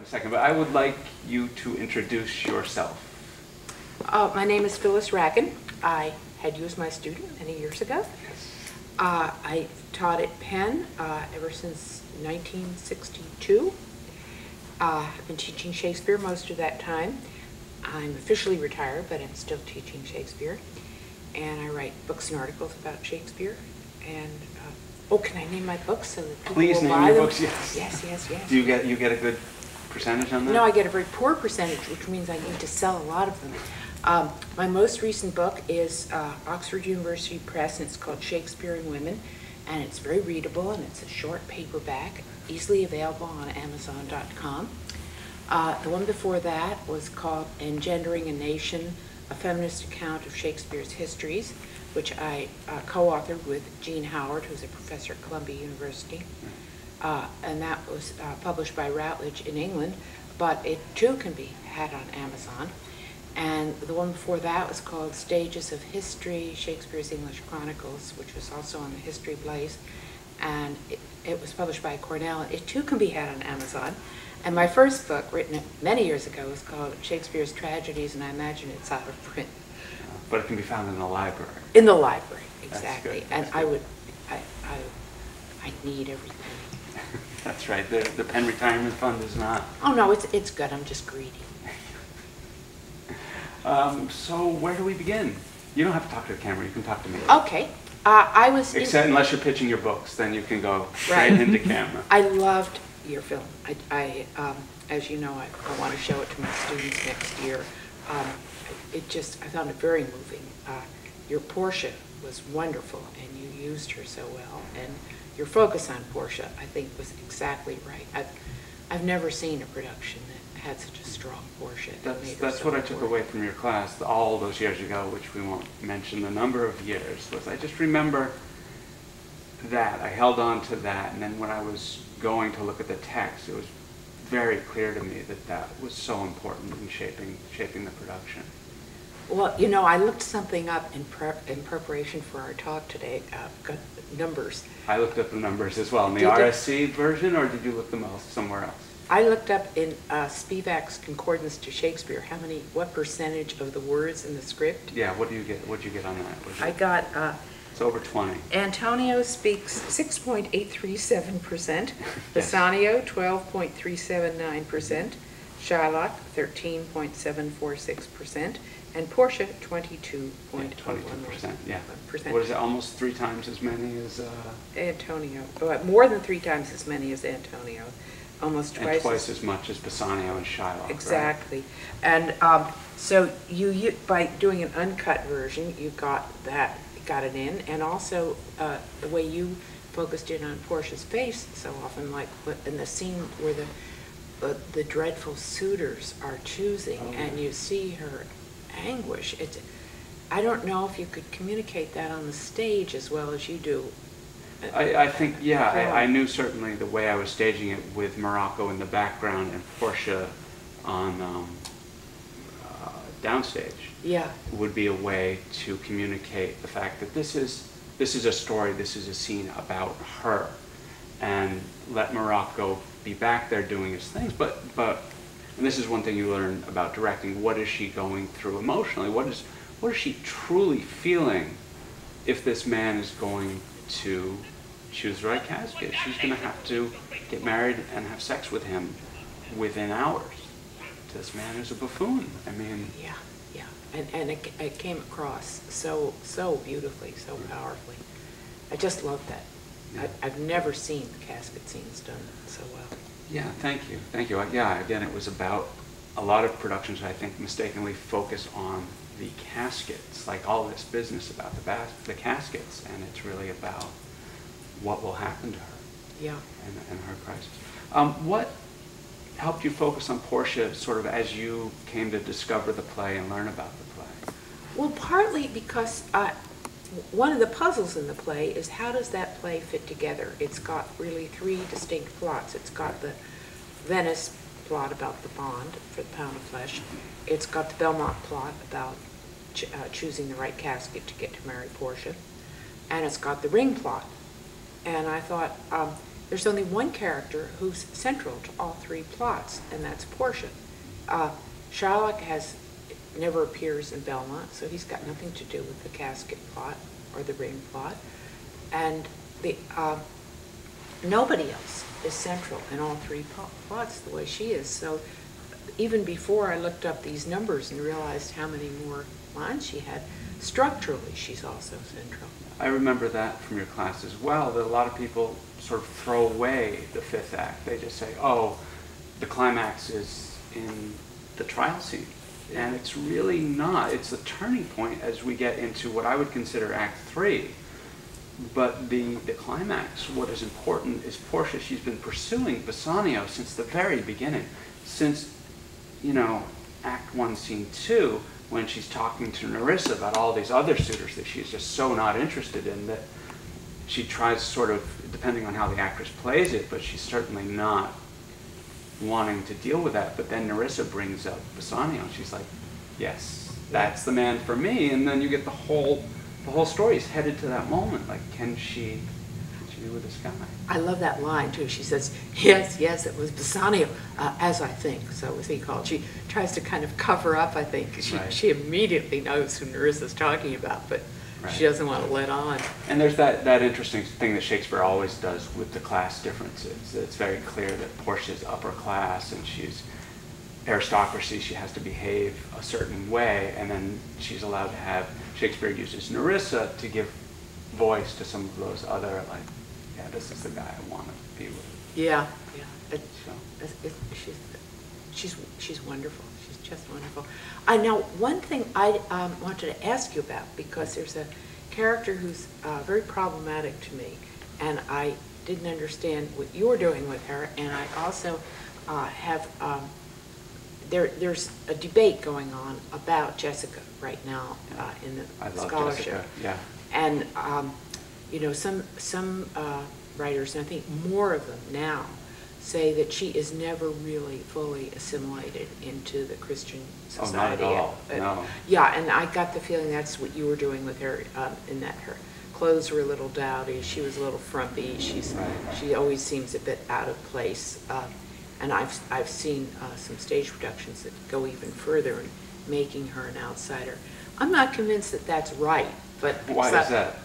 in a second, but I would like you to introduce yourself. Uh, my name is Phyllis Rackin. I had you as my student many years ago. Uh, I taught at Penn uh, ever since 1962. Uh, I've been teaching Shakespeare most of that time. I'm officially retired, but I'm still teaching Shakespeare. And I write books and articles about Shakespeare. And, uh, oh, can I name my books so that people Please will name buy your them? books, yes. Yes, yes, yes. Do you get, you get a good percentage on that? No, I get a very poor percentage, which means I need to sell a lot of them. Um, my most recent book is uh, Oxford University Press, and it's called Shakespeare and Women, and it's very readable, and it's a short paperback, easily available on Amazon.com. Uh, the one before that was called Engendering a Nation, a feminist account of Shakespeare's histories, which I uh, co-authored with Jean Howard, who's a professor at Columbia University. Uh, and that was uh, published by Routledge in England, but it too can be had on Amazon. And the one before that was called Stages of History, Shakespeare's English Chronicles, which was also on the History Plays. And it, it was published by Cornell. It too can be had on Amazon. And my first book, written many years ago, was called Shakespeare's Tragedies, and I imagine it's out of print. But it can be found in the library. In the library, exactly. And I would, I, I, I need everything. That's right, the, the Penn Retirement Fund is not. Oh, no, it's, it's good, I'm just greedy. Um, so where do we begin? You don't have to talk to the camera, you can talk to me. Okay, uh, I was. Except unless you're pitching your books, then you can go Right. straight into camera. I loved your film. I, I, um, as you know, I, I want to show it to my students next year. Um, it just, I found it very moving. Uh, your Portia was wonderful, and you used her so well. And your focus on Portia, I think, was exactly right. I've, I've never seen a production that had such a strong Portia. that That's, that's so what I took away from your class all those years ago, which we won't mention the number of years, was I just remember that, I held on to that, and then when I was going to look at the text, it was very clear to me that that was so important in shaping, shaping the production. Well, you know, I looked something up in prep, in preparation for our talk today, uh, got numbers. I looked up the numbers as well, in the Did? RSC version, or did you look them else, somewhere else? I looked up in uh, Spevack's Concordance to Shakespeare, how many, what percentage of the words in the script? Yeah, what do you get, what'd you get on that? I got, uh, It's over 20. Antonio speaks 6.837%, Bassanio 12.379%, Shylock 13.746%, and Portia 22.111%. Twenty-two percent, yeah. What is it, almost three times as many as, uh, Antonio, oh, more than three times as many as Antonio, almost twice. and twice as much as Bassanio and Shylock, right? Exactly. And um, so you, you, by doing an uncut version, you got that, got it in, and also uh, the way you focused in on Portia's face so often, like in the scene where the, uh, the dreadful suitors are choosing, Oh, and you see her anguish. It's, I don't know if you could communicate that on the stage as well as you do. I, I think, yeah, I, I knew certainly the way I was staging it with Morocco in the background and Portia on, um, uh, downstage Yeah, would be a way to communicate the fact that this is, this is a story, this is a scene about her. And let Morocco be back there doing his things, but, but, and this is one thing you learn about directing, what is she going through emotionally? What is, what is she truly feeling if this man is going to choose the right casket? She's gonna have to get married and have sex with him within hours. This man is a buffoon. I mean, yeah, yeah. And, and it, it came across so, so beautifully, so powerfully. I just love that. I, I've never seen the casket scenes done so well. Yeah, thank you, thank you. Yeah, again, it was about, a lot of productions, I think, mistakenly focus on the caskets, like all this business about the bas, the caskets, and it's really about what will happen to her Yeah. and, and her crisis. Um, what helped you focus on Portia sort of as you came to discover the play and learn about the play? Well, partly because uh, one of the puzzles in the play is how does that play fit together? It's got really three distinct plots. It's got the Venice plot about the bond for the pound of flesh. It's got the Belmont plot about ch- uh, choosing the right casket to get to marry Portia. And it's got the ring plot. And I thought, um, there's only one character who's central to all three plots, and that's Portia. Uh, Shylock has, never appears in Belmont, so he's got nothing to do with the casket plot or the ring plot. And the, uh, nobody else is central in all three plots the way she is. So even before I looked up these numbers and realized how many more lines she had, structurally, she's also central. I remember that from your class as well, that a lot of people sort of throw away the fifth act. They just say, oh, the climax is in the trial scene. And it's really not. It's the turning point as we get into what I would consider Act Three. But the, the climax, what is important is Portia, she's been pursuing Bassanio since the very beginning. Since, you know, Act One, Scene Two, when she's talking to Nerissa about all these other suitors that she's just so not interested in that she tries sort of, depending on how the actress plays it, but she's certainly not wanting to deal with that. But then Nerissa brings up Bassanio, and she's like, "Yes, that's the man for me." And then you get the whole, the whole story is headed to that moment. Like, can she, can she be with this guy? I love that line too. She says, "Yes, yes, it was Bassanio, uh, as I think." So was he called? She tries to kind of cover up. I think she Right. she immediately knows who Nerissa's talking about, but Right. she doesn't want to let on. And there's that, that interesting thing that Shakespeare always does with the class differences. It's very clear that Portia's upper class and she's aristocracy, she has to behave a certain way, and then she's allowed to have, Shakespeare uses Nerissa to give voice to some of those other, like, yeah, this is the guy I want to be with. Yeah, yeah. It, So, it, it, she's she's she's wonderful. She's just wonderful. I now one thing I um, wanted to ask you about because there's a character who's uh, very problematic to me, and I didn't understand what you were doing with her, and I also uh, have. Um, there, there's a debate going on about Jessica right now uh, in the I love scholarship. Jessica, yeah. And, um, you know, some, some uh, writers, and I think more of them now, say that she is never really fully assimilated into the Christian Oh, not society. at all, Uh, no. Yeah, and I got the feeling that's what you were doing with her, um, in that her clothes were a little dowdy, she was a little frumpy, she's, Right. she always seems a bit out of place. uh, And I've, I've seen uh, some stage productions that go even further in making her an outsider. I'm not convinced that that's right, but. Why is that?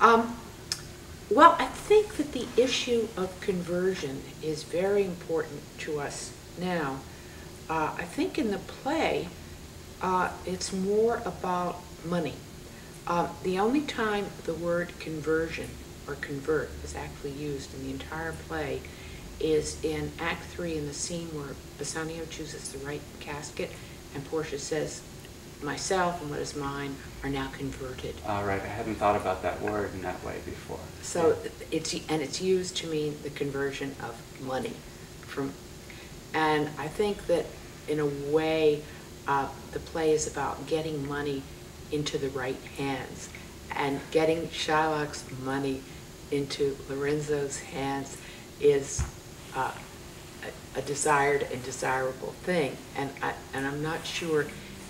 Um, well, I think that the issue of conversion is very important to us now. Uh, I think in the play, uh, it's more about money. Um, the only time the word conversion or convert is actually used in the entire play is in Act Three in the scene where Bassanio chooses the right casket and Portia says, myself and what is mine are now converted. All right, I hadn't thought about that word in that way before. So it's, and it's used to mean the conversion of money from, and I think that in a way, uh, the play is about getting money into the right hands and getting Shylock's money into Lorenzo's hands is uh, a a desired and desirable thing. And I, and I'm not sure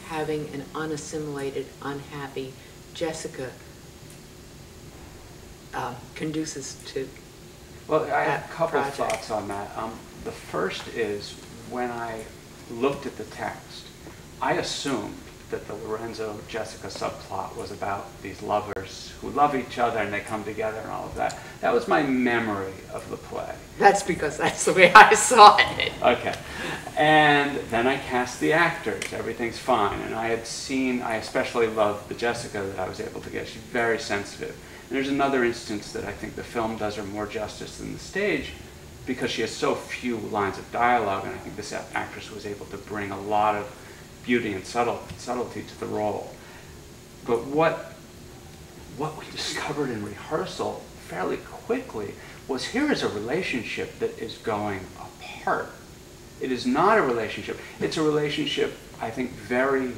having an unassimilated, unhappy Jessica uh, conduces to, Well, I have a couple of project. thoughts on that. Um, the first is when I looked at the text, I assumed that the Lorenzo Jessica subplot was about these lovers who love each other and they come together and all of that. That was my memory of the play. that's because that's the way I saw it. Okay. And then I cast the actors. Everything's fine. And I had seen, I especially loved the Jessica that I was able to get. She's very sensitive. And there's another instance that I think the film does her more justice than the stage because she has so few lines of dialogue. And I think this actress was able to bring a lot of beauty and subtle, subtlety to the role. But what what we discovered in rehearsal fairly quickly was here is a relationship that is going apart. It is not a relationship. It's a relationship, I think, very,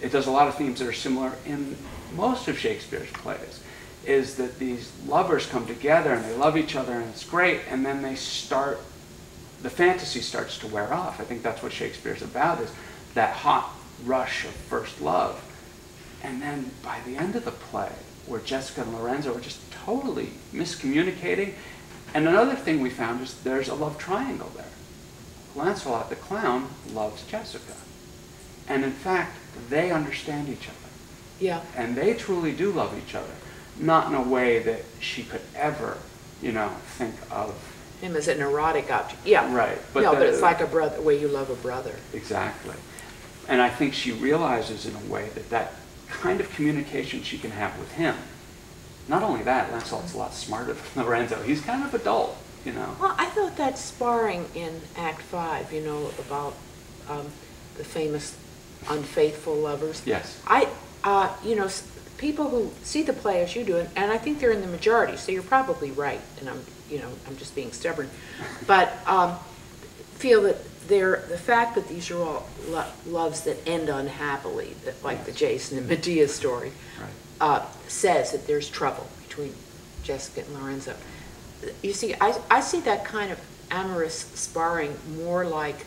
it does a lot of themes that are similar in most of Shakespeare's plays. Is that these lovers come together and they love each other and it's great, and then they start, the fantasy starts to wear off. I think that's what Shakespeare's about, is that hot rush of first love. And then by the end of the play, where Jessica and Lorenzo are just totally miscommunicating, And another thing we found is there's a love triangle there. Lancelot the clown loves Jessica. And in fact, they understand each other. Yeah, And they truly do love each other. Not in a way that she could ever, you know, think of. him as an erotic object, yeah. Right, but No, but it's like a brother, way you love a brother. Exactly. And I think she realizes in a way that that kind of communication she can have with him. Not only that, Lancelot's a lot smarter than Lorenzo. He's kind of adult, you know. Well, I thought that sparring in Act Five, you know, about um, the famous unfaithful lovers. Yes. I, uh, you know, people who see the play as you do, and- and I think they're in the majority, so you're probably right, and I'm, you know, I'm just being stubborn, but um, feel that they're, the fact that these are all lo- loves that end unhappily, that like the Jason and Medea story, Right. uh, says that there's trouble between Jessica and Lorenzo. You see, I, I see that kind of amorous sparring more like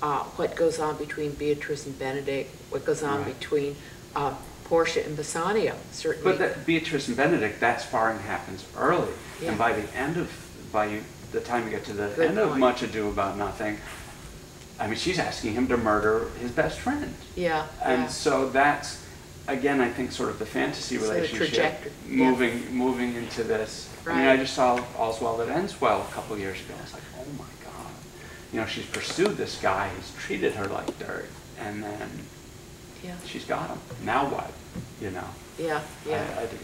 uh, what goes on between Beatrice and Benedick, what goes on Right. between uh, Portia and Bassanio, certainly. But that Beatrice and Benedick, that sparring happens early. Yeah. And by the end of, by you, the time you get to the Good end of. Much Ado About Nothing, I mean, she's asking him to murder his best friend. Yeah, yeah. And so that's, again, I think sort of the fantasy So the relationship. yeah. Moving, moving into this. I mean, I just saw All's Well That Ends Well a couple years ago. I was like, oh my God. You know, she's pursued this guy, he's treated her like dirt, and then Yeah, she's got him. Now what? You know? yeah, I- yeah. I do.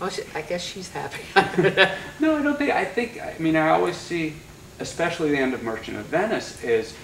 Well, she- I guess she's happy. No, I don't think, I think, I mean, I always see, especially the end of Merchant of Venice, is,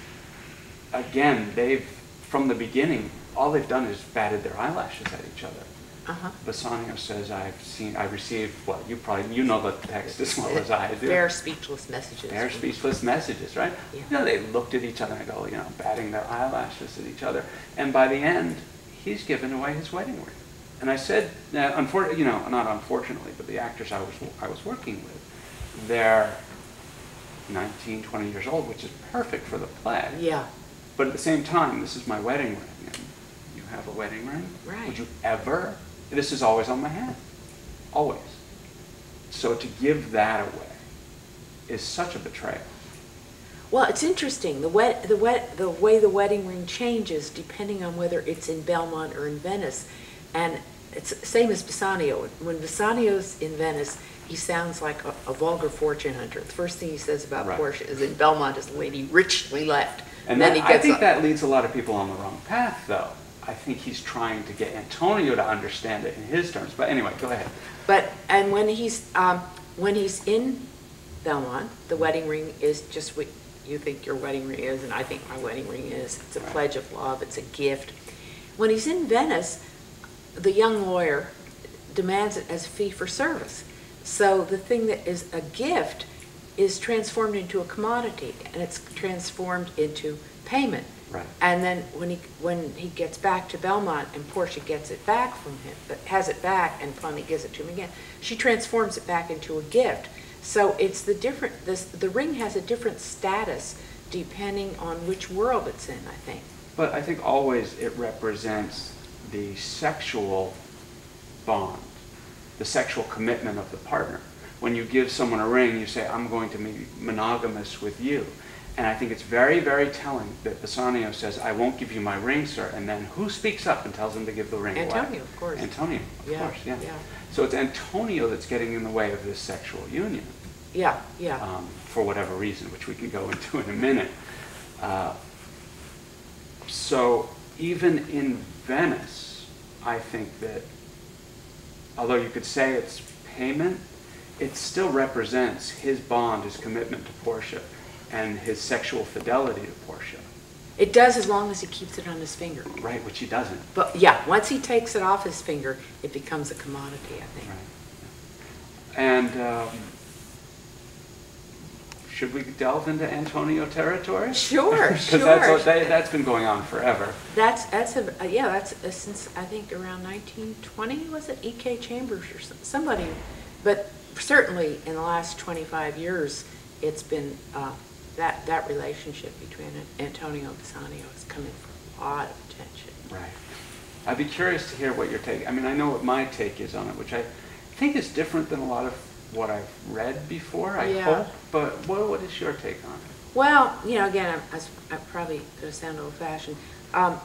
again, they've, from the beginning, all they've done is batted their eyelashes at each other. Uh-huh. Bassanio says, I've seen, I received, what, you probably, you know the text as well as I do. Bare speechless messages. Bare speechless messages, right? Yeah. You know, they looked at each other and go, you know, batting their eyelashes at each other. And by the end, he's given away his wedding ring. And I said, uh, unfor- you know, not unfortunately, but the actors I was, I was working with, they're 19, 20 years old, which is perfect for the play. Yeah, But at the same time, this is my wedding ring. And you have a wedding ring? Right. Would you ever? This is always on my hand. Always. So to give that away is such a betrayal. Well, it's interesting, the wed, the wed, the way the wedding ring changes depending on whether it's in Belmont or in Venice. And it's the same as Bassanio. When Bassanio's in Venice, he sounds like a, a vulgar fortune hunter. The first thing he says about Right. Portia is in Belmont is the lady richly left. And then that, I think that leads a lot of people on the wrong path, though. I think he's trying to get Antonio to understand it in his terms. But anyway, go ahead. But, and when he's, um, when he's in Belmont, the wedding ring is just what you think your wedding ring is, and I think my wedding ring is. It's a Right. pledge of love, it's a gift. When he's in Venice, the young lawyer demands it as a fee for service. So the thing that is a gift is transformed into a commodity, and it's transformed into payment. Right. And then when he, when he gets back to Belmont and Portia gets it back from him, but has it back and finally gives it to him again, she transforms it back into a gift. So it's the different, this, the ring has a different status depending on which world it's in, I think. But I think always it represents the sexual bond, the sexual commitment of the partner. When you give someone a ring, you say, I'm going to be monogamous with you. And I think it's very, very telling that Bassanio says, I won't give you my ring, sir. And then who speaks up and tells him to give the ring away? Antonio, of course. Antonio, of Yeah, course, yeah. yeah. So it's Antonio that's getting in the way of this sexual union Yeah, yeah. um, for whatever reason, which we can go into in a minute. Uh, so even in Venice, I think that although you could say it's payment, it still represents his bond, his commitment to Portia, and his sexual fidelity to Portia, It does as long as he keeps it on his finger. right? Which he doesn't. But yeah, once he takes it off his finger, it becomes a commodity, I think. Right. And um, should we delve into Antonio territory? Sure, Because that's, sure. they- that's been going on forever. That's, that's, a uh, yeah, that's uh, since, I think, around 1920, was it? E.K. Chambers or somebody, but certainly in the last 25 years, it's been, uh, that, that relationship between Antonio Bassanio has come in for a lot of attention. Right. I'd be curious to hear what your take, I mean, I know what my take is on it, which I think is different than a lot of what I've read before, I Yeah. hope. But what, what is your take on it? Well, you know, again, I'm, I'm probably gonna sound old-fashioned. Um,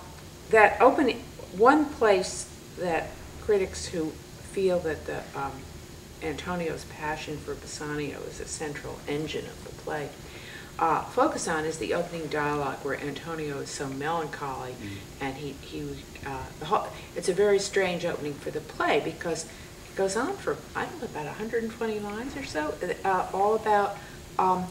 that opening, one place that critics who feel that the, um, Antonio's passion for Bassanio is a central engine of the play, uh, focus on is the opening dialogue where Antonio is so melancholy and he, he, uh, the whole, it's a very strange opening for the play because it goes on for, I don't know, about hundred and twenty lines or so, uh, all about, um,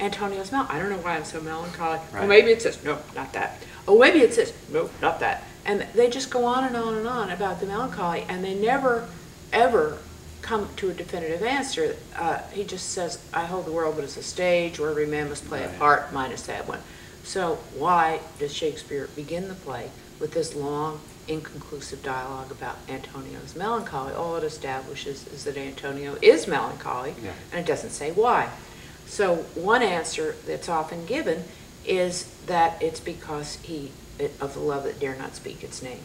Antonio's mel, I don't know why I'm so melancholy. Oh, Right. maybe it's this, no, not that. Oh, maybe it's this, no, not that. And they just go on and on and on about the melancholy, and they never, ever come to a definitive answer. Uh, he just says, I hold the world but as a stage where every man must play a part minus that one. So why does Shakespeare begin the play with this long, inconclusive dialogue about Antonio's melancholy? All it establishes is that Antonio is melancholy, Yeah. and it doesn't say why. So one answer that's often given is that it's because he, of the love that dare not speak its name,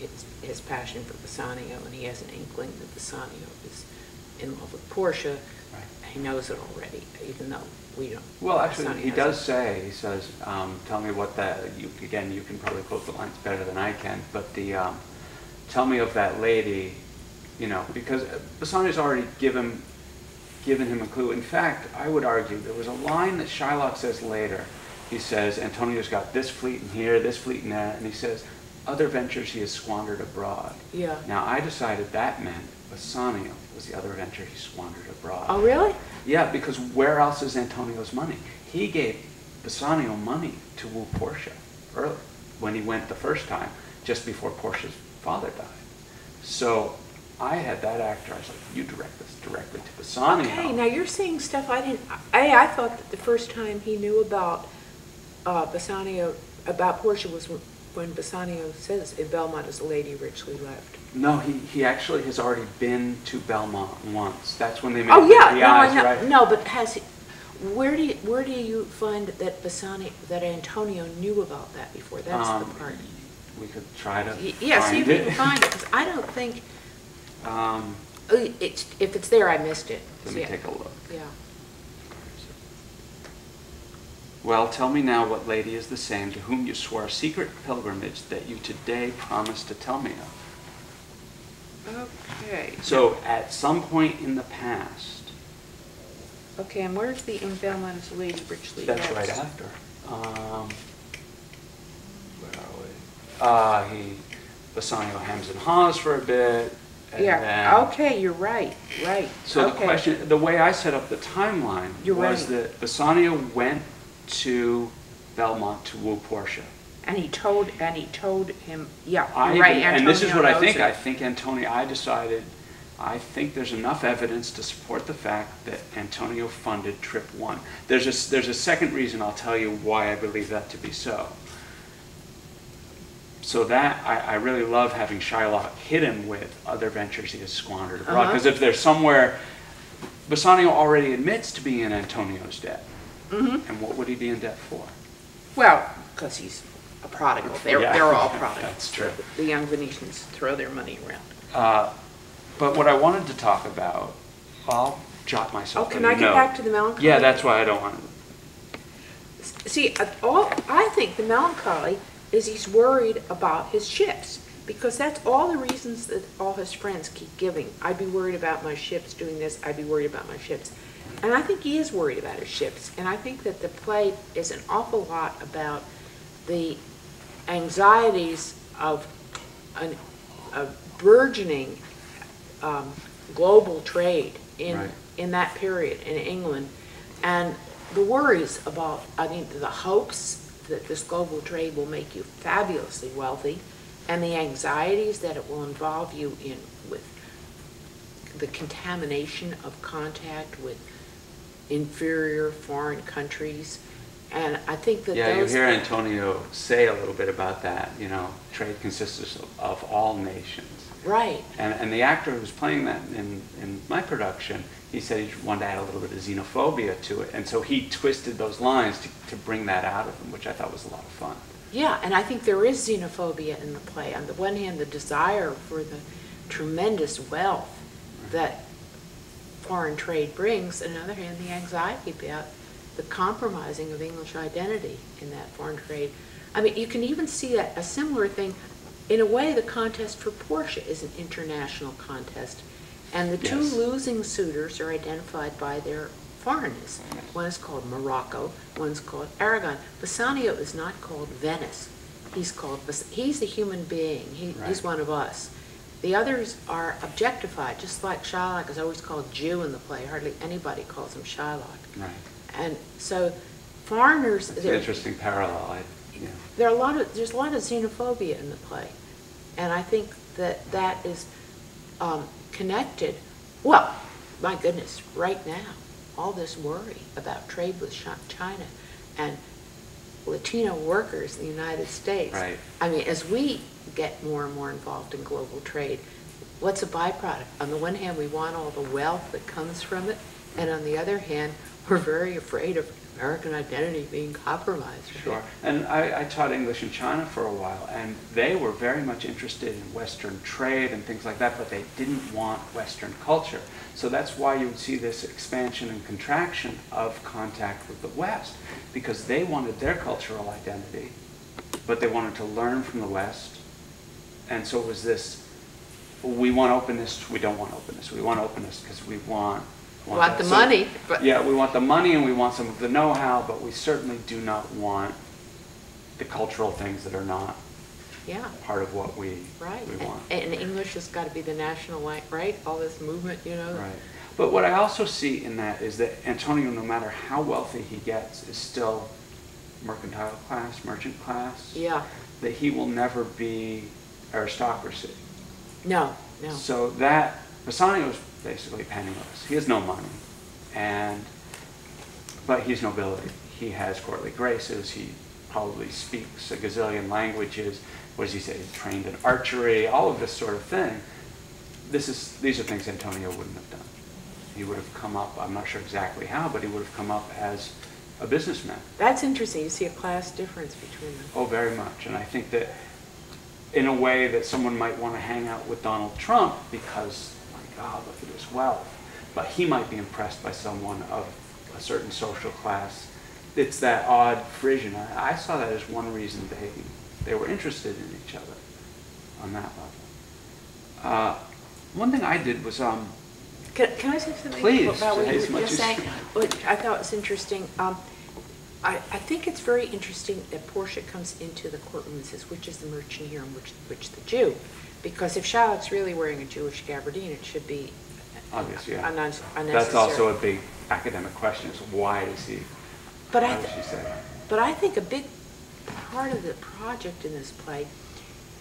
it's his passion for Bassanio, and he has an inkling that Bassanio is in love with Portia. Right. He knows it already, even though we don't. Well, actually, Bassanio he does say, he says, um, tell me what that, you, again, you can probably quote the lines better than I can, but the, um, tell me of that lady, you know, because Bassanio's already given, given him a clue. In fact, I would argue, there was a line that Shylock says later. He says, Antonio's got this fleet in here, this fleet in there, and he says, other ventures he has squandered abroad. Yeah. Now, I decided that meant Bassanio was the other venture he squandered abroad. Oh, really? Yeah, because where else is Antonio's money? He gave Bassanio money to woo Portia early, when he went the first time, just before Portia's father died. So I had that actor, I was like, you direct this directly to Bassanio. Okay, now you're saying stuff I didn't, I, I thought that the first time he knew about, uh, Bassanio, about Portia was when- Bassanio says, in Belmont is a lady richly left. No, he, he actually has already been to Belmont once. That's when they made Oh, the yeah, the no, eyes, know, right? no, but has he, where do you, where do you find that Bassanio, that Antonio knew about that before? That's the Um, part. We could try to Yeah, see if you can find it, because I don't think, Um, uh, it's, if it's there, I missed it. let me See, take a look. Yeah. Well, tell me now what lady is the same to whom you swore a secret pilgrimage that you today promise to tell me of. Okay. So at some point in the past, Okay, and where's the in Belmont is lady richly that's right after. Um, where are we? Uh, he, Bassanio hems and haws for a bit. and Yeah, then- okay, you're right, right. So the question, the way I set up the timeline You're was right. that Bassanio went to Belmont to woo Portia. And he told, and he told him, yeah, I right, even- And this is what I knows think, it. I think Antonio, I decided, I think there's enough evidence to support the fact that Antonio funded trip one. There's a, s- there's a second reason I'll tell you why I believe that to be so. So that, I, I really love having Shylock hit him with other ventures he has squandered abroad. Uh-huh. Because if there's somewhere, Bassanio already admits to being in Antonio's debt. Mhm. And what would he be in debt for? Well, because he's a prodigal, they're, Yeah. they're all prodigals. That's true. The young Venetians throw their money around. Uh, But what I wanted to talk about, I'll jot Oh, myself a can I get note. back to the melancholy? Yeah, that's why I don't want to. See, uh, all, I think the melancholy is he's worried about his ships, because that's all the reasons that all his friends keep giving. I'd be worried about my ships doing this, I'd be worried about my ships. And I think he is worried about his ships, and I think that the play is an awful lot about the anxieties of an, a burgeoning um, global trade in, Right. in that period in England. And the worries about, I mean, the hopes that this global trade will make you fabulously wealthy, and the anxieties that it will involve you in with the contamination of contact with inferior foreign countries. And I think that Yeah, you hear Antonio say a little bit about that, you know, trade consists of, of all nations. Right. And, and the actor who's playing that in, in my production, he said he wanted to add a little bit of xenophobia to it. And so he twisted those lines to, to bring that out of him, which I thought was a lot of fun. Yeah, and I think there is xenophobia in the play. On the one hand, the desire for the tremendous wealth that foreign trade brings, on the other hand, the anxiety about the compromising of English identity in that foreign trade. I mean, you can even see that, a similar thing, in a way, the contest for Portia is an international contest. And the two Yes. losing suitors are identified by their foreignness. One is called Morocco, one's called Aragon. Bassanio is not called Venice. He's called, he's a human being. He, he's one of us. The others are objectified, just like Shylock is always called Jew in the play. Hardly anybody calls him Shylock. Right. And so foreigners, It's an interesting parallel, I, yeah. there are a lot of, there's a lot of xenophobia in the play. And I think that that is um, connected, well, my goodness, right now, all this worry about trade with China and Latino workers in the United States. Right. I mean, as we get more and more involved in global trade, what's a byproduct? On the one hand, we want all the wealth that comes from it, and on the other hand, we're very afraid of American identity being compromised. right? Sure. And I, I taught English in China for a while, and they were very much interested in Western trade and things like that, but they didn't want Western culture. So that's why you would see this expansion and contraction of contact with the West, because they wanted their cultural identity, but they wanted to learn from the West. And so it was this, we want openness, we don't want openness. We want openness because we want. Want that. the So- money, but- Yeah, we want the money and we want some of the know-how, but we certainly do not want the cultural things that are not Yeah, part of what we, right. we And- want. And English has got to be the national language, right? All this movement, you know? Right. But what I also see in that is that Antonio, no matter how wealthy he gets, is still mercantile class, merchant class. Yeah, That he will never be aristocracy. no, no. So that, Bassanio is basically penniless. He has no money. And, but he's nobility. He has courtly graces. He probably speaks a gazillion languages. What does he say? He's trained in archery, all of this sort of thing. This is, these are things Antonio wouldn't have done. He would have come up, I'm not sure exactly how, but he would have come up as a businessman. That's interesting. You see a class difference between them. Oh, very much. And I think that in a way that someone might want to hang out with Donald Trump because, my God, look at his wealth. But he might be impressed by someone of a certain social class. It's that odd frisson. I, I saw that as one reason they, they were interested in each other on that level. Uh, one thing I did was, um, Can, can I say something Please, about what you were just saying? Which I thought was interesting. Um, I, I think it's very interesting that Portia comes into the courtroom and says, which is the merchant here and which, which the Jew? Because if Shylock's really wearing a Jewish gabardine, it should be obvious, yeah. unne- That's also a big academic question, is why does he, But I why th- does she say that? But I think a big part of the project in this play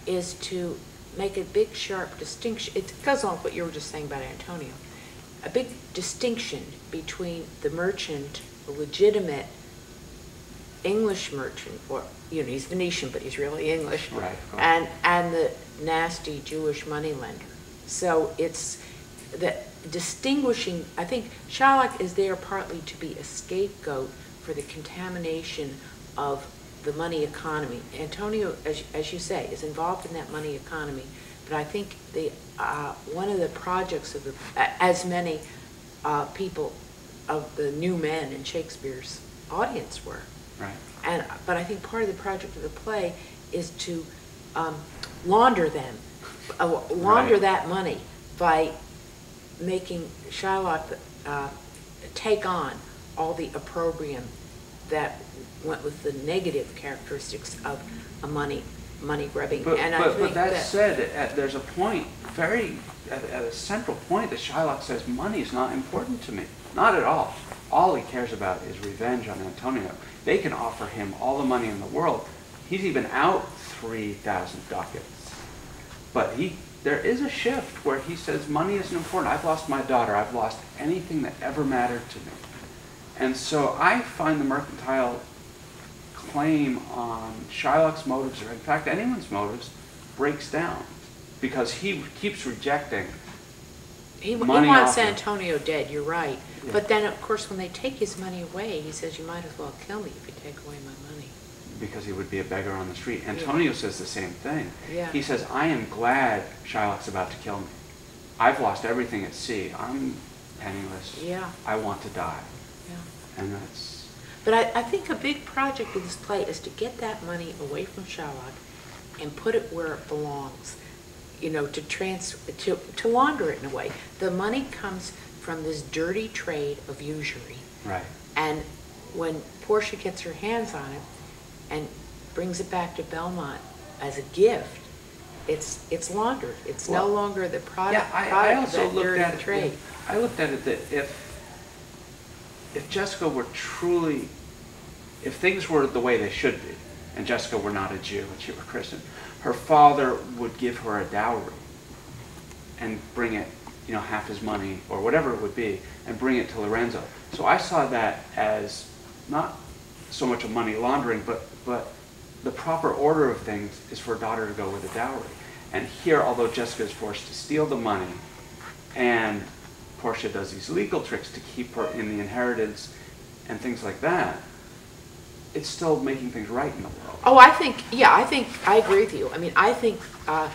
is to make a big sharp distinction. It goes on with what you were just saying about Antonio. A big distinction between the merchant, the legitimate English merchant, or, you know, he's Venetian, but he's really English. Right. And, and the nasty Jewish moneylender. So it's the distinguishing, I think Shylock is there partly to be a scapegoat for the contamination of the money economy. Antonio, as, as you say, is involved in that money economy, but I think the, uh, one of the projects of the, as many uh, people of the new men in Shakespeare's audience were. Right. And, but I think part of the project of the play is to um, launder them, uh, launder Right. that money by making Shylock uh, take on all the opprobrium that went with the negative characteristics of a money, money grubbing. But, And I but, but think that said, at, there's a point, very, at, at a central point, that Shylock says, money is not important to me. Not at all. All he cares about is revenge on Antonio. They can offer him all the money in the world. He's even out 3,000 ducats. But he, there is a shift where he says, money isn't important. I've lost my daughter. I've lost anything that ever mattered to me. And so I find the mercantile claim on Shylock's motives, or in fact anyone's motives, breaks down because he keeps rejecting. He, he wants. Antonio dead, you're right. Yeah. But then, of course, when they take his money away, he says, you might as well kill me if you take away my money. because he would be a beggar on the street. Antonio says the same thing. Yeah. He says, I am glad Shylock's about to kill me. I've lost everything at sea. I'm penniless. Yeah. I want to die. Yeah. And that's, But I, I think a big project of this play is to get that money away from Shylock and put it where it belongs. You know, to trans, to, to launder it in a way. The money comes from this dirty trade of usury. right. And when Portia gets her hands on it and brings it back to Belmont as a gift, it's, it's laundered. It's no longer the product, Yeah, I, I product of also looked at dirty it, trade. I looked at it that if, if Jessica were truly, if things were the way they should be, and Jessica were not a Jew and she were Christian, her father would give her a dowry and bring it, you know, half his money or whatever it would be, and bring it to Lorenzo. So I saw that as not so much a money laundering, but, but the proper order of things is for a daughter to go with a dowry. And here, although Jessica is forced to steal the money, and Portia does these legal tricks to keep her in the inheritance and things like that, it's still making things right in the world. Oh, I think, yeah, I think, I agree with you. I mean, I think, uh,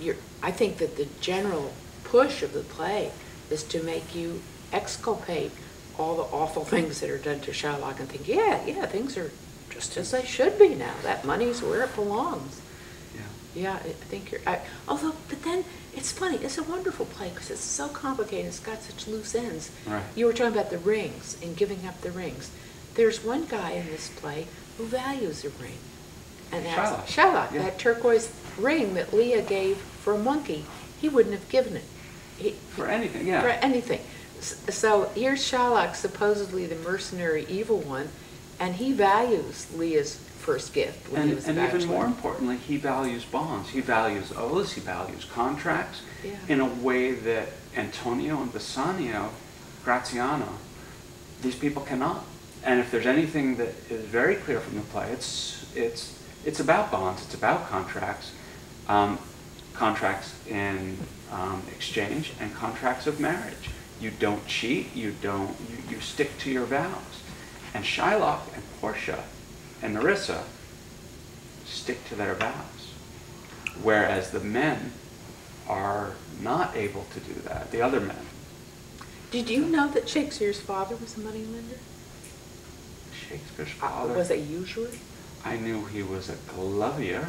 you're, I think that the general push of the play is to make you exculpate all the awful things that are done to Shylock and think, yeah, yeah, things are just as they should be now. That money's where it belongs. Yeah. Yeah, I I think you're, I, although, but then, it's funny, it's a wonderful play because it's so complicated, it's got such loose ends. Right. You were talking about the rings and giving up the rings. There's one guy in this play who values a ring. And that's Shylock, Shylock, yeah. that turquoise ring that Leah gave for a monkey, he wouldn't have given it. He- For anything, yeah. For anything. So here's Shylock, supposedly the mercenary evil one, and he values Leah's first gift when he And, was a and even more importantly, he values bonds. He values oaths. He values contracts Yeah. in a way that Antonio and Bassanio, Graziano, these people cannot. And if there's anything that is very clear from the play, it's it's it's about bonds. It's about contracts, um, contracts in um, exchange and contracts of marriage. You don't cheat. You don't. You, you stick to your vows. And Shylock and Portia and Marissa stick to their vows. Whereas the men are not able to do that, the other men. Did you know that Shakespeare's father was a moneylender? Shakespeare's Uh, father, Was a usurer? I knew he was a glovier.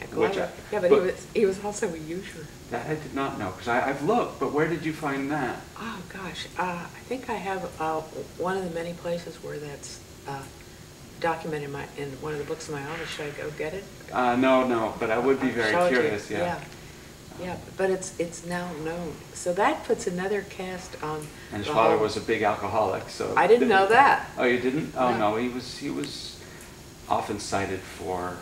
A Which I- glover. Yeah, but he was, he was also a usurer. That I did not know, because I've looked, but where did you find that? Oh, gosh, uh, I think I have, uh, one of the many places where that's, uh, documented in my, in one of the books in my office. Should I go get it? Uh, no, no, but I would be very show it you. curious, yeah. Yeah, but it's, it's now known. So that puts another cast on. And his the father whole- was a big alcoholic, so. I didn't know that. Oh, you didn't? Oh, No. no, he was, he was often cited for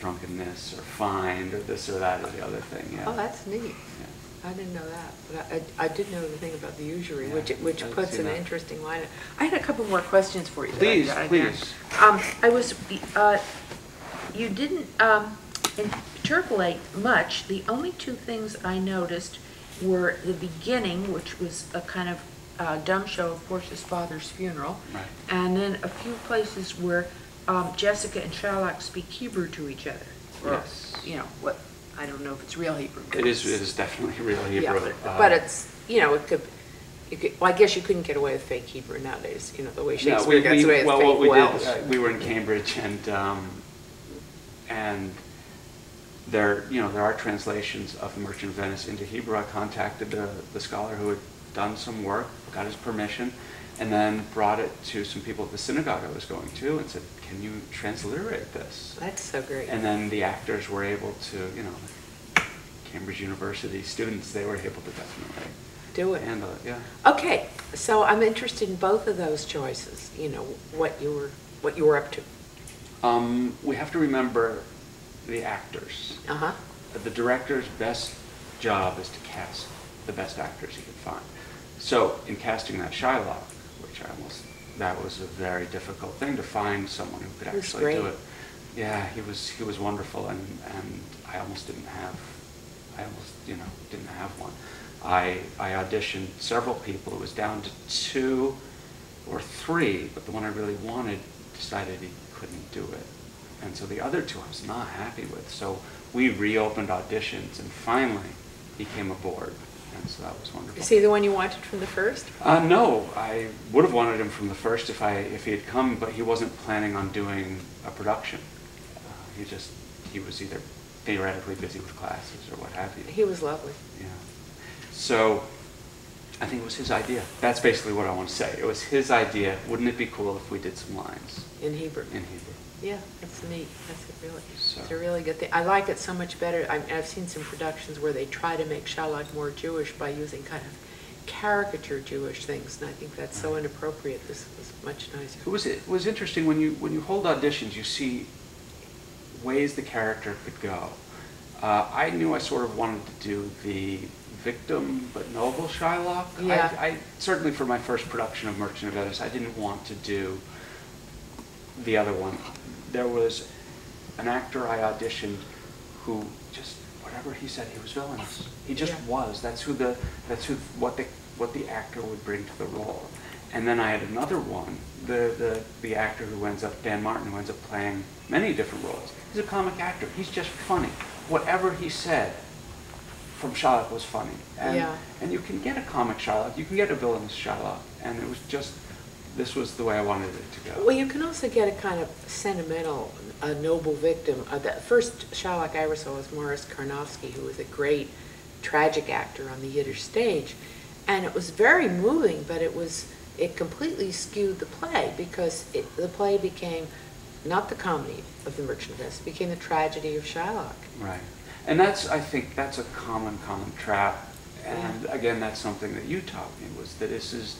drunkenness or fined or this or that or the other thing, yeah. Oh, that's neat. Yeah. I didn't know that, but I, I did know the thing about the usury, Yeah, which, which I've puts an that. interesting line. I had a couple more questions for you. that I Please, please. Um, I was, uh, you didn't, um, interpolate much. The only two things I noticed were the beginning, which was a kind of, uh, dumb show of Portia's father's funeral. Right. And then a few places where, um, Jessica and Shylock speak Hebrew to each other. Or, Yes. You know, what, I don't know if it's real Hebrew. It is, it is definitely real yeah, Hebrew. but- uh, but it's, you know, it could, you could, well, I guess you couldn't get away with fake Hebrew nowadays, you know, the way No, Shakespeare we- gets we- away with well, what fake we did, uh, We were in Cambridge and, um, and there, you know, there are translations of The Merchant of Venice into Hebrew. I contacted the, the scholar who had done some work, got his permission, and then brought it to some people at the synagogue I was going to and said, can you transliterate this? That's so great. And then the actors were able to, you know, Cambridge University students, they were able to definitely Do it. handle it, yeah. Okay, so I'm interested in both of those choices, you know, what you were, what you were up to. Um, we have to remember the actors. Uh-huh. The director's best job is to cast the best actors he can find. So in casting that Shylock, which I almost, that was a very difficult thing to find someone who could actually do it. Yeah, he was, he was wonderful and, and I almost didn't have, I almost, you know, didn't have one. I, I auditioned several people. It was down to two or three, but the one I really wanted decided he couldn't do it. And so the other two I was not happy with. So we reopened auditions and finally he came aboard and so that was wonderful. Is he the one you wanted from the first? Uh, no, I would have wanted him from the first if I, if he had come, but he wasn't planning on doing a production. Uh, He just, he was either theoretically busy with classes or what have you. He was lovely. Yeah. So, I think it was his idea. That's basically what I want to say. It was his idea. Wouldn't it be cool if we did some lines In Hebrew. in Hebrew? Yeah, that's neat. That's really, So- it's a really good thing. I like it so much better. I- I've seen some productions where they try to make Shylock more Jewish by using kind of caricature Jewish things, and I think that's so inappropriate. This was much nicer. It was, it was interesting, when you, when you hold auditions, you see ways the character could go. Uh, I knew I sort of wanted to do the victim but noble Shylock. I- Yeah. I, certainly for my first production of Merchant of Venice, I didn't want to do the other one. There was an actor I auditioned who just, whatever he said, he was villainous. He just Yeah. was. That's who the, that's who, what the, what the actor would bring to the role. And then I had another one, the, the, the actor who ends up, Dan Martin, who ends up playing many different roles. He's a comic actor. He's just funny. Whatever he said from Shylock was funny. And, Yeah. and you can get a comic Shylock, you can get a villainous Shylock. And it was just, this was the way I wanted it to go. Well, you can also get a kind of sentimental, a noble victim. Uh, The first Shylock I ever saw was Morris Carnovsky, who was a great tragic actor on the Yiddish stage. And it was very moving, but it was, it completely skewed the play because it, the play became not the comedy of The Merchant of Venice, it became the tragedy of Shylock. Right. And that's, I think, that's a common, common trap. And again, that's something that you taught me, was that this is,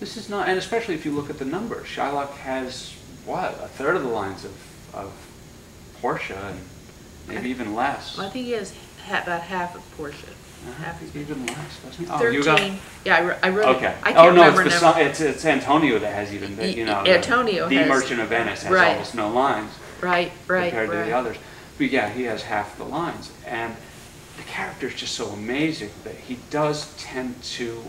this is not, and especially if you look at the numbers, Shylock has, what, a third of the lines of, of Portia, and maybe even less. I think he has ha- about half of Portia. Uh-huh, Half of Even less, doesn't he? Oh, you Thirteen, got- yeah, I wrote, I wrote, it. Okay. I Oh, can't no, remember it's. It's, it's Antonio that has even, the- you know. The- Antonio The has- Merchant of Venice has Right. almost no lines. Right, right, compared to the others. But yeah, he has half the lines. And the character is just so amazing that he does tend to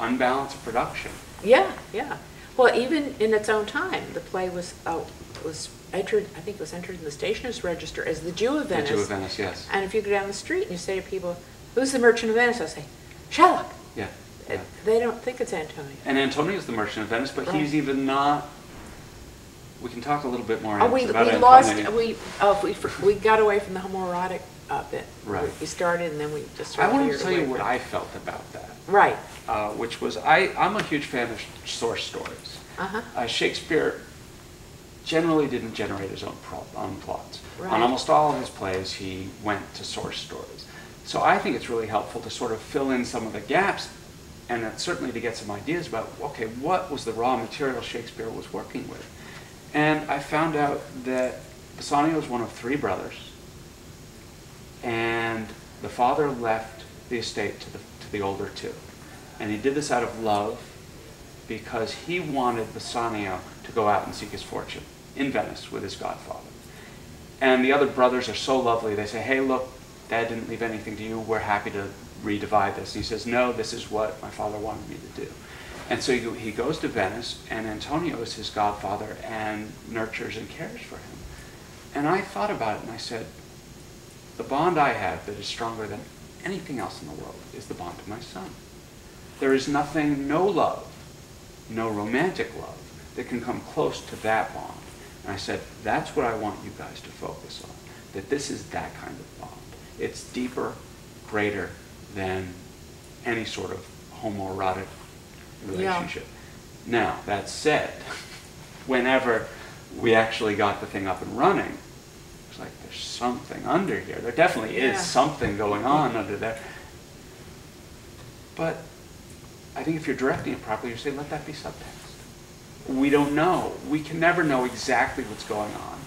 unbalance production. Yeah, yeah. Well, even in its own time, the play was, uh, was entered, I think it was entered in the Stationers Register as the Jew of Venice. The. Jew of Venice, yes. And if you go down the street and you say to people, who's the Merchant of Venice? I'll say, Shylock. Yeah. Uh, yeah. They don't think it's Antonio. And Antonio is the Merchant of Venice, but he's even not. We can talk a little bit more Oh, we, we about lost, Antonio. we, oh, we, we got away from the homoerotic uh, bit. Right. We started and then we just Started I wanted to tell you what I felt about that, Right, uh, which was I, I'm a huge fan of source stories. uh-huh, Uh, Shakespeare generally didn't generate his own, pro- own plots. Right. On almost all of his plays, he went to source stories. So I think it's really helpful to sort of fill in some of the gaps and certainly to get some ideas about, okay, what was the raw material Shakespeare was working with? And I found out that Bassanio was one of three brothers, and the father left the estate to the, to the older two. And he did this out of love because he wanted Bassanio to go out and seek his fortune in Venice with his godfather. And the other brothers are so lovely. They say, hey, look, dad didn't leave anything to you. We're happy to redivide this. And he says, no, this is what my father wanted me to do. And so he, goes to Venice, and Antonio is his godfather and nurtures and cares for him. And I thought about it, and I said, the bond I have that is stronger than anything else in the world is the bond of my son. There is nothing, no love, no romantic love, that can come close to that bond. And I said, that's what I want you guys to focus on, that this is that kind of bond. It's deeper, greater than any sort of homoerotic relationship. Now, that said, whenever we actually got the thing up and running, it's like there's something under here. There definitely Yeah. is something going on under there. But I think if you're directing it properly, you say, let that be subtext. We don't know. We can never know exactly what's going on.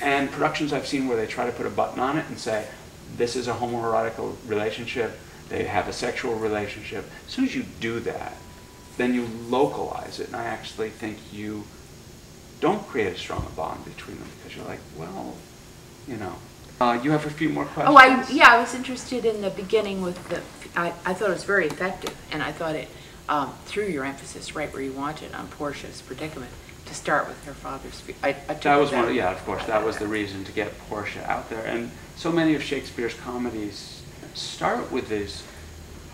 And productions I've seen where they try to put a button on it and say, this is a homoerotic relationship, they have a sexual relationship. As soon as you do that, then you localize it. And I actually think you don't create a strong bond between them because you're like, well, you know. Uh, you have a few more questions? Oh, I, yeah, I was interested in the beginning with the, I, I thought it was very effective, and I thought it um, threw your emphasis right where you wanted on Portia's predicament, to start with her father's, I, I That it was one, way. yeah, of course, that was the reason to get Portia out there. And so many of Shakespeare's comedies start with this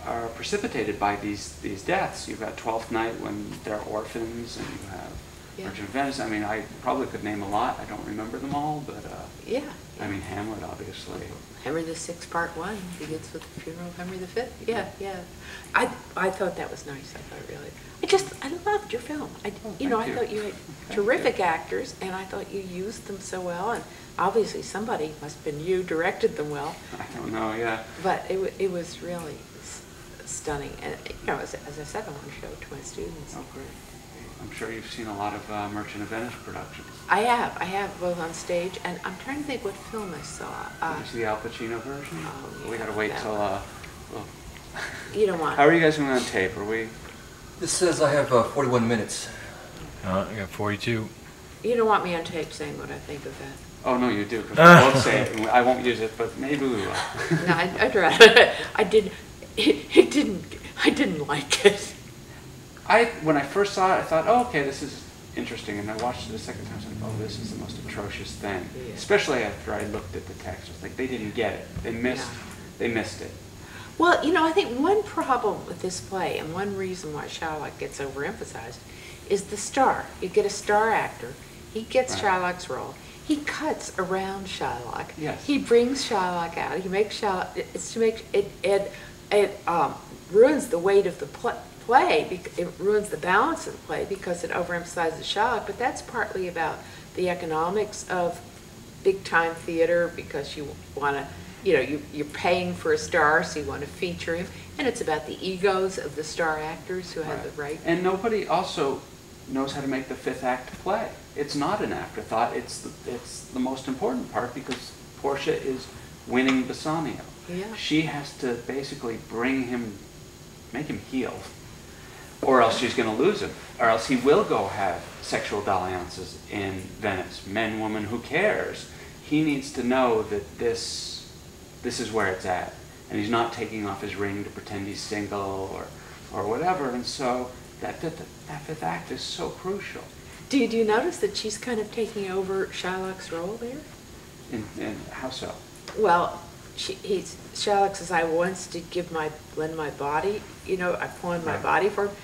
are precipitated by these, these deaths. You've got Twelfth Night when they're orphans, and you have Yeah. Merchant of Venice. I mean, I probably could name a lot. I don't remember them all, but, uh, Yeah. I mean, Hamlet, obviously. Henry the Sixth, Part One, begins with the funeral of Henry the Fifth. Yeah, yeah. I, I thought that was nice. I thought really, I just, I loved your film. I, Oh, you know, I you. thought you had Thank you. terrific actors, and I thought you used them so well, and obviously somebody, must have been you, directed them well. I don't know, yeah. But it, it was really stunning, and, you know, as, as I said, I want to show it to my students. Oh, great. I'm sure you've seen a lot of uh, Merchant of Venice productions. I have, I have both on stage, and I'm trying to think what film I saw. Uh, Did you see the Al Pacino version? Oh, We yeah, gotta wait that till, uh, well, You don't want. how are you guys doing on tape? Are we, This says I have uh, 41 minutes. Uh, I got 42. You don't want me on tape saying what I think of that. oh, no, you do, because I won't say it, and I won't use it, but maybe we will. No, I, I'd rather, I did, it, it didn't, I didn't like it. I, when I first saw it, I thought, oh, okay, this is interesting, and I watched it a second time, I was like, oh, this is the most atrocious thing. Yeah. Especially after I looked at the text, I was like, they didn't get it, they missed, they missed it. Well, you know, I think one problem with this play, and one reason why Shylock gets overemphasized, is the star. You get a star actor, he gets Right. Shylock's role, he cuts around Shylock. Yes. He brings Shylock out, he makes Shylock, it's to make, it, it, it um, ruins the weight of the pl- play, it ruins the balance of the play because it overemphasizes shock, but that's partly about the economics of big-time theater because you want to, you know, you, you're paying for a star, so you want to feature him. And it's about the egos of the star actors who have the right. And nobody also knows how to make the fifth act play. It's not an afterthought, it's the, it's the most important part, because Portia is winning Bassanio. Yeah. She has to basically bring him, make him heel, or else she's gonna lose him, or else he will go have sexual dalliances in Venice. Men, woman, who cares? He needs to know that this, this is where it's at, and he's not taking off his ring to pretend he's single or, or whatever, and so that fifth, that fifth act is so crucial. Do you, do you notice that she's kind of taking over Shylock's role there? And, and how so? Well, she, he's, Shylock says, I once did give my, lend my body, you know, I pawned my Right. body for him,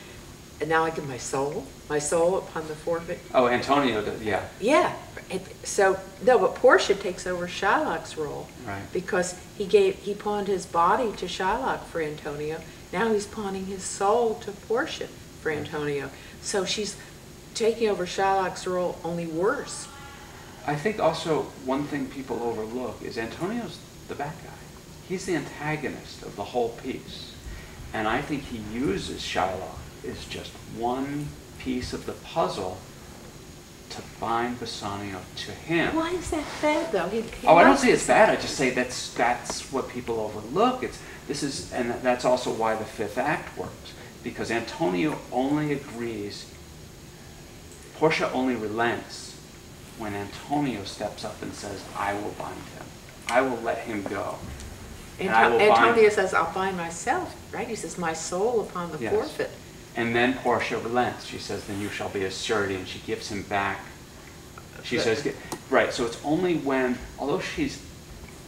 and now I give my soul, my soul upon the forfeit. Oh, Antonio, did- yeah, Yeah, it, so, no, but Portia takes over Shylock's role. Right. Because he gave, he pawned his body to Shylock for Antonio, now he's pawning his soul to Portia for Antonio. So she's taking over Shylock's role only worse. I think also one thing people overlook is Antonio's the bad guy. He's the antagonist of the whole piece. And I think he uses Shylock as just one piece of the puzzle to bind Bassanio to him. Why is that bad, though? He- he Oh, I don't say it's bad. I just say that's that's what people overlook. It's this is, and that's also why the fifth act works because Antonio only agrees. Portia only relents when Antonio steps up and says, "I will bind him. I will let him go." Anto- will bind- Antonio says, I'll bind myself, right? He says, my soul upon the Yes. forfeit. And then Portia relents. She says, "Then you shall be a surety," and she gives him back. She says, right. So it's only when, although she's,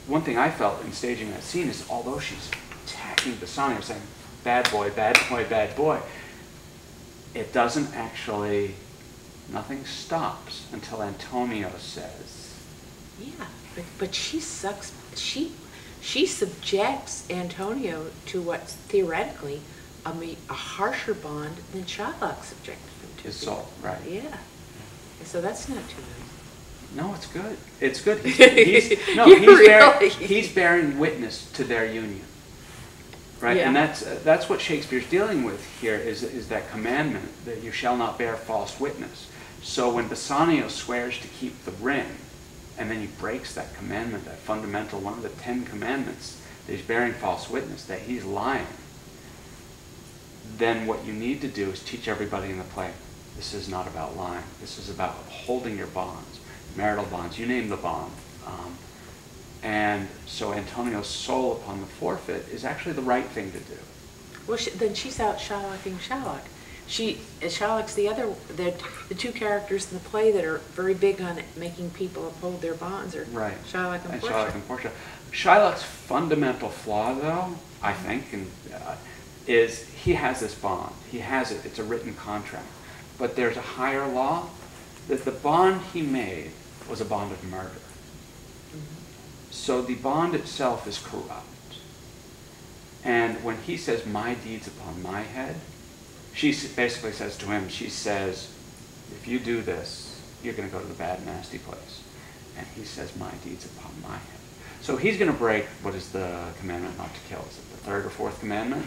one thing I felt in staging that scene is, although she's attacking Bassanio, and saying, "Bad boy, bad boy, bad boy," it doesn't actually. Nothing stops until Antonio says, Yeah, but, but she sucks, she, she subjects Antonio to what's theoretically a, a harsher bond than Shylock subjected him to. "His soul." Right. Yeah, And so that's not too nice. No, it's good. It's good. He's, he's no, he's, bearing, he's bearing witness to their union, right? And that's uh, that's what Shakespeare's dealing with here is is that commandment that you shall not bear false witness. So when Bassanio swears to keep the ring, and then he breaks that commandment, that fundamental one of the Ten Commandments, that he's bearing false witness, that he's lying. Then what you need to do is teach everybody in the play. This is not about lying. This is about upholding your bonds, marital bonds. You name the bond. Um, and so Antonio's soul upon the forfeit is actually the right thing to do. Well, she, then she's out Shylocking Shylock. She, Shylock's the other, the, the two characters in the play that are very big on making people uphold their bonds are Right. Shylock and And Portia. Shylock and Portia. Shylock's fundamental flaw, though, I think, and uh, is he has this bond. He has it. It's a written contract. But there's a higher law that the bond he made was a bond of murder. So the bond itself is corrupt. And when he says, my deeds upon my head, she basically says to him, she says, if you do this, you're going to go to the bad, nasty place. And he says, my deeds upon my head. So he's going to break what is the commandment not to kill? Is it the third or fourth commandment?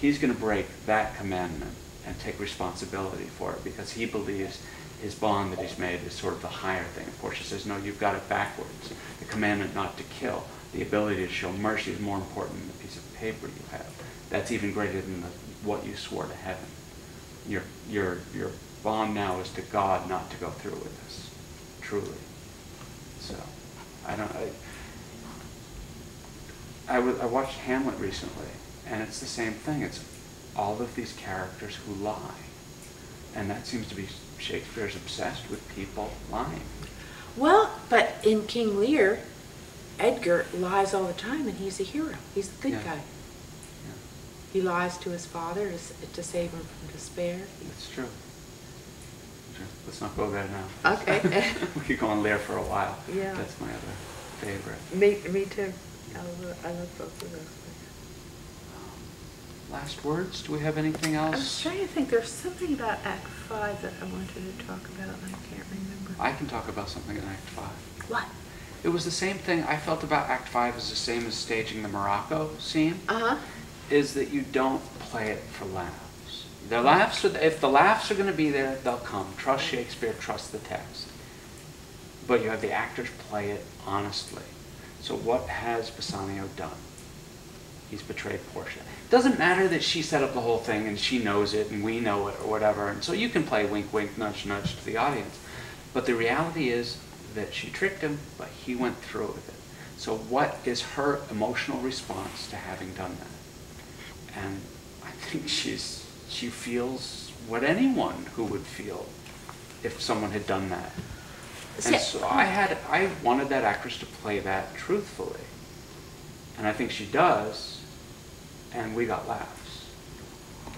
He's going to break that commandment and take responsibility for it because he believes his bond that he's made is sort of the higher thing. Portia says, no, you've got it backwards. The commandment not to kill, the ability to show mercy is more important than the piece of paper you have. That's even greater than the, what you swore to heaven. Your, your, your bond now is to God not to go through with this, truly. So, I don't, I, I, wa- I watched Hamlet recently, and it's the same thing. It's all of these characters who lie. And that seems to be Shakespeare's obsessed with people lying. Well, but in King Lear, Edgar lies all the time and he's a hero. He's the good Yeah. guy. Yeah, He lies to his father to, save him from despair. that's true. True. Let's not go there now. Okay. we could go on Lear for a while. Yeah. That's my other favorite. Me, me too. I love, I love both of those. Last words? Do we have anything else? I was trying to think, there's something about Act Five that I wanted to talk about and I can't remember. I can talk about something in Act Five. What? It was the same thing I felt about Act Five is the same as staging the Morocco scene. Uh-huh. is that you don't play it for laughs. The laughs are, if the laughs are going to be there, they'll come. Trust Shakespeare, trust the text. But you have the actors play it honestly. So what has Bassanio done? He's betrayed Portia. It doesn't matter that she set up the whole thing and she knows it and we know it or whatever. And so you can play wink, wink, nudge, nudge to the audience. But the reality is that she tricked him, but he went through with it. So what is her emotional response to having done that? And I think she's she feels what anyone who would feel if someone had done that. And so I had I wanted that actress to play that truthfully. And I think she does, and we got laughs.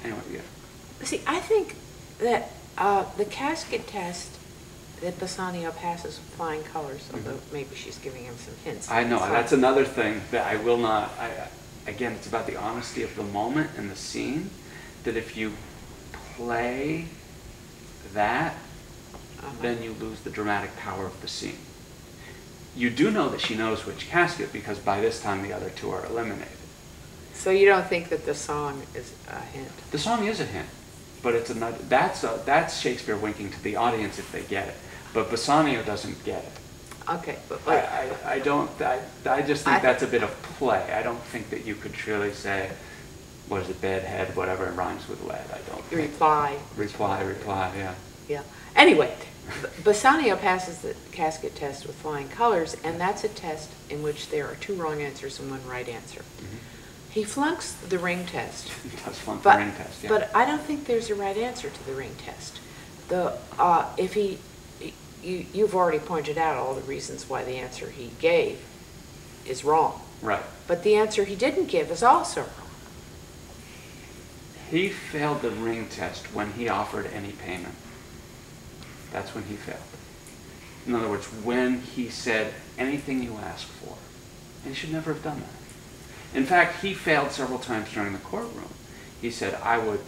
Anyway, yeah. See, I think that uh, the casket test that Bassanio passes with flying colors, although Mhm. maybe she's giving him some hints. I know, that's another thing that I will not, I, again, it's about the honesty of the moment and the scene, that if you play that, Uh-huh. then you lose the dramatic power of the scene. You do know that she knows which casket because by this time the other two are eliminated. So you don't think that the song is a hint? The song is a hint, but it's another, that's, a, that's Shakespeare winking to the audience if they get it. But Bassanio doesn't get it. Okay, but I, like, I, I don't, I, I just I- think that's a bit of play. I don't think that you could truly say, what is it, bedhead, whatever, it rhymes with lead. I don't think. reply. Reply, reply, yeah. Yeah. Anyway, Bassanio passes the casket test with flying colors, and that's a test in which there are two wrong answers and one right answer. Mhm. He flunks the ring test. It does flunk the But, ring test, yeah. but I don't think there's a right answer to the ring test. The, uh, if he, you, you've already pointed out all the reasons why the answer he gave is wrong. Right. But the answer he didn't give is also wrong. He failed the ring test when he offered any payment. That's when he failed. In other words, when he said anything you ask for. And he should never have done that. In fact, he failed several times during the courtroom. He said, I would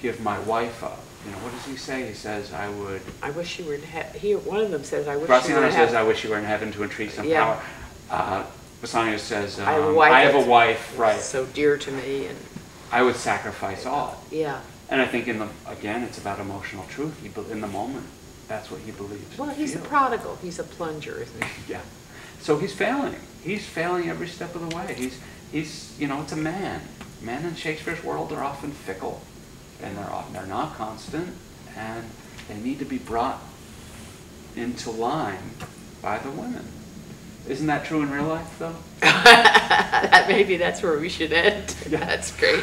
give my wife up. You know, what does he say? He says, I would. I wish you were in he, here, one of them says, I wish you were Graziano in says, I heaven. wish you were in heaven to entreat some Yeah. power. Uh, Bassanio says, I have a um, wife I have a wife, right. So dear to me, and, I would sacrifice all. yeah. And I think in the, again, it's about emotional truth. He, in the moment, that's what he believes. Well, he's a prodigal, he's a plunger, isn't he? Yeah. So he's failing. He's failing every step of the way. He's, he's, you know, it's a man. Men in Shakespeare's world are often fickle, and they're, of- they're not constant, and they need to be brought into line by the women. Isn't that true in real life, though? That, maybe that's where we should end. Yeah. That's great.